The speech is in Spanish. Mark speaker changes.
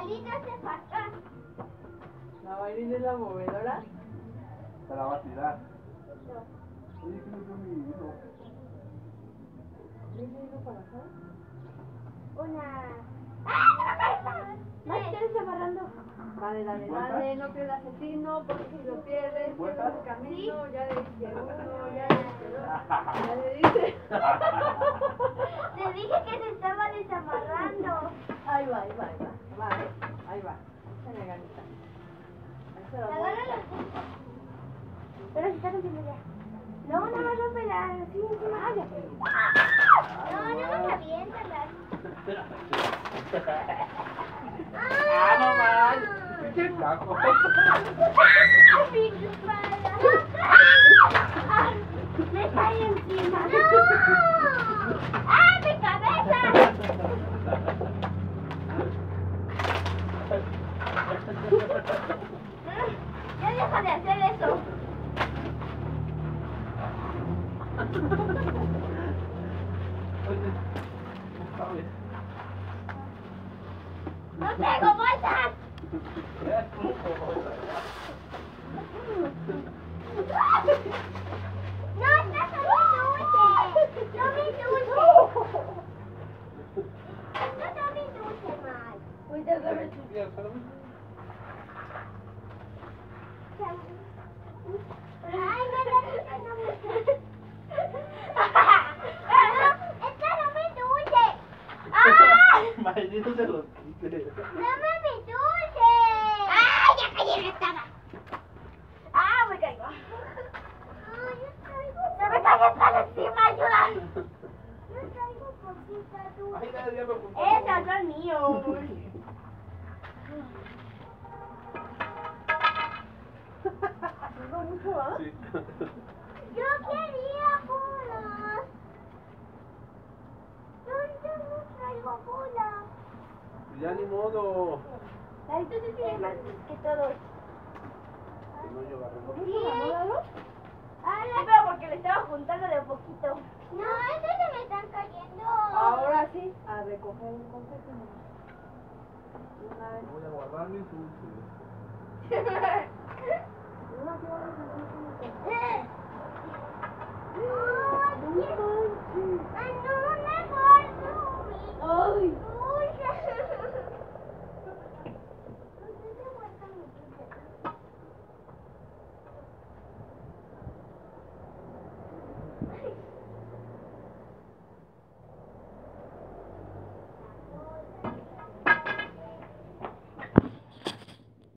Speaker 1: regalito se pasó.
Speaker 2: La Mayrin es la movedora.
Speaker 3: Se la va a tirar. Oye, ¿qué no fue mi hijo?
Speaker 2: ¿Quién se hizo para acá?
Speaker 1: Una. ¡Ah! No me estés amarrando.
Speaker 2: Dale, dale, dale, no pierdas el tino, porque si lo pierdes, pierdes el camino, ya le dije uno, ya le dije dos, ya le dije.
Speaker 1: Te dije que se estaba desamarrando.
Speaker 2: Ahí va, ahí va, ahí va, va, eh, ahí va, échale ganita. Voy.
Speaker 1: Agárralo. Pero se está rompiendo ya. No, no me rompe la. Sí, encima. Ah, ya. No, no me aviéntala.
Speaker 3: ¡Ah, no más! ¡Qué taco!
Speaker 1: Mi espalda. Me cae encima. ¡No! ¡Ah, mi cabeza! Ya deja de hacer eso.
Speaker 3: Oye, ¿sabes?
Speaker 1: ¡No tengo bolsas! ¡No, estás dulce! ¡No mi dulce! ¡No no, no, no, no, no! ¡Esta no me.
Speaker 3: Maldito se los quite.
Speaker 1: ¡Dame mi dulce! ¡Ah, ya caí en! ¡Ah, me caigo! ¡Ay, yo traigo... ¡Se me el palo encima, ayuda! Yo poquita dulce.
Speaker 3: me.
Speaker 1: Esos son míos.
Speaker 2: Mucho, ¿ah?
Speaker 3: Sí.
Speaker 1: Yo quería bolas. Yo no traigo bolas.
Speaker 3: Ya ni modo.
Speaker 1: Ahorita sí tiene más que todos.
Speaker 3: No.
Speaker 1: Sí. Ah, sí, pero porque le estaba juntando de a poquito. No, estos se me están cayendo.
Speaker 2: Ahora sí, a recoger un confeti. Una vez.
Speaker 3: Voy a guardar mis dulces.